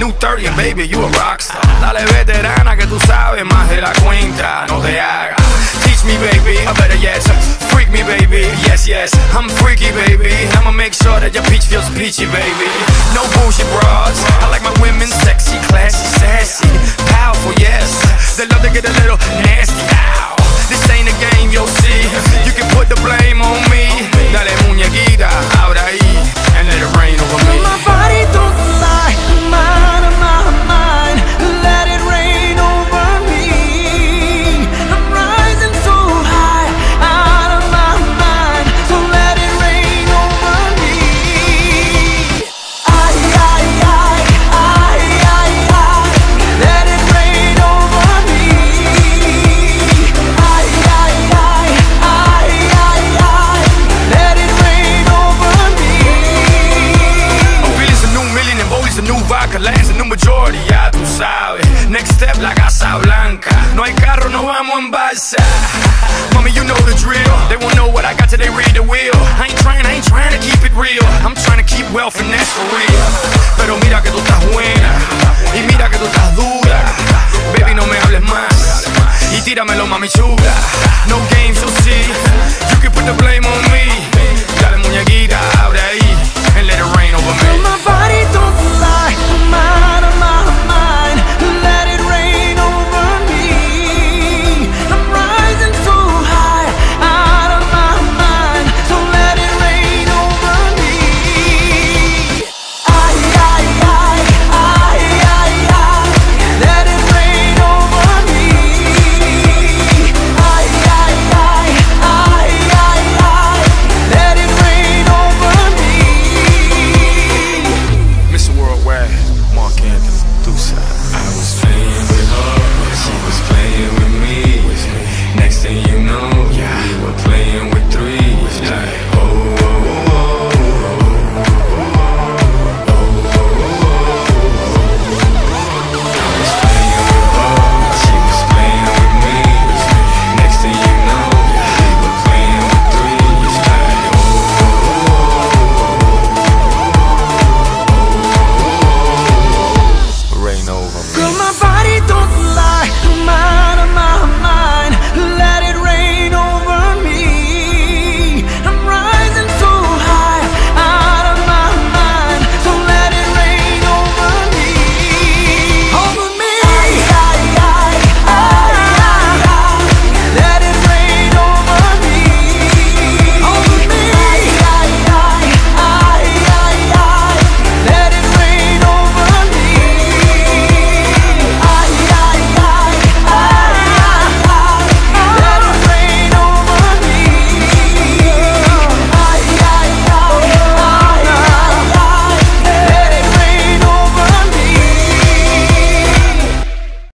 new 30, and baby, you a rockstar. Dale veterana que tú sabes más de la cuenta, no te hagas. Teach me, baby, I better yes. Freak me, baby, yes, yes. I'm freaky, baby. I'ma make sure that your peach feels peachy, baby. No bullshit bras. I like my women sexy, classy, sassy, powerful, yes. They love to get a little nasty. Ya tú sabes. Next step, la Casa Blanca. No hay carro, no vamos en balsa. Mommy, you know the drill. They